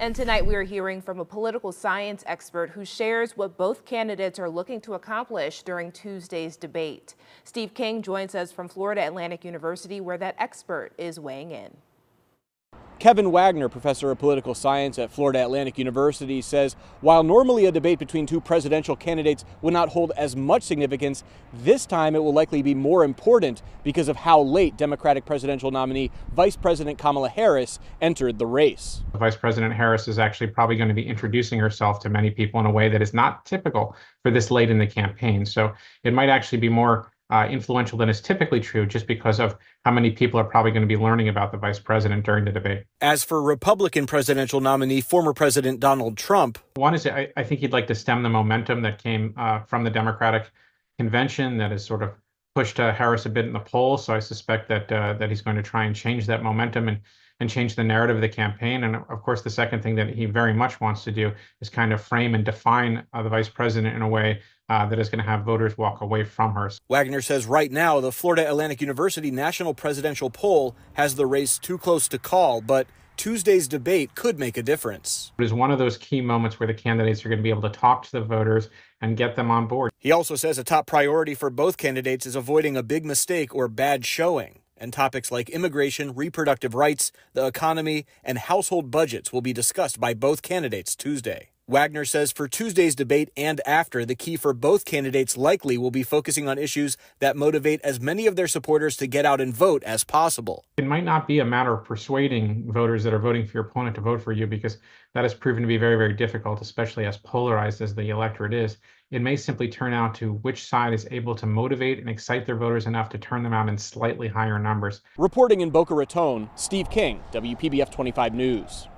And tonight we are hearing from a political science expert who shares what both candidates are looking to accomplish during Tuesday's debate. Steve King joins us from Florida Atlantic University where that expert is weighing in. Kevin Wagner, professor of political science at Florida Atlantic University, says while normally a debate between two presidential candidates would not hold as much significance, this time it will likely be more important because of how late Democratic presidential nominee Vice President Kamala Harris entered the race. Vice President Harris is actually probably going to be introducing herself to many people in a way that is not typical for this late in the campaign. So it might actually be more uh, influential than is typically true just because of how many people are probably going to be learning about the vice president during the debate. As for Republican presidential nominee, former President Donald Trump, one is I, I think he'd like to stem the momentum that came uh, from the Democratic convention that has sort of pushed uh, Harris a bit in the polls. So I suspect that uh, that he's going to try and change that momentum and and change the narrative of the campaign. And of course, the second thing that he very much wants to do is kind of frame and define uh, the vice president in a way uh, that is going to have voters walk away from her. Wagner says right now the Florida Atlantic University National Presidential Poll has the race too close to call, but Tuesday's debate could make a difference. It is one of those key moments where the candidates are going to be able to talk to the voters and get them on board. He also says a top priority for both candidates is avoiding a big mistake or bad showing and topics like immigration, reproductive rights, the economy, and household budgets will be discussed by both candidates Tuesday. Wagner says for Tuesday's debate and after, the key for both candidates likely will be focusing on issues that motivate as many of their supporters to get out and vote as possible. It might not be a matter of persuading voters that are voting for your opponent to vote for you because that has proven to be very, very difficult, especially as polarized as the electorate is. It may simply turn out to which side is able to motivate and excite their voters enough to turn them out in slightly higher numbers. Reporting in Boca Raton, Steve King, WPBF 25 News.